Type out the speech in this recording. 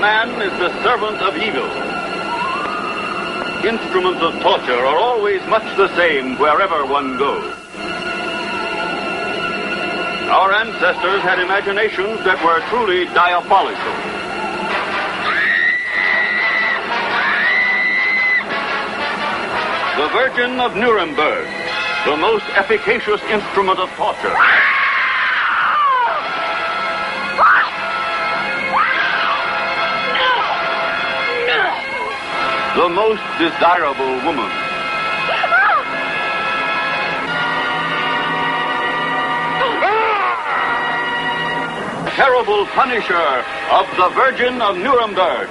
man is the servant of evil. Instruments of torture are always much the same wherever one goes. Our ancestors had imaginations that were truly diabolical. The Virgin of Nuremberg, the most efficacious instrument of torture. The most desirable woman. Ah! Terrible punisher of the Virgin of Nuremberg.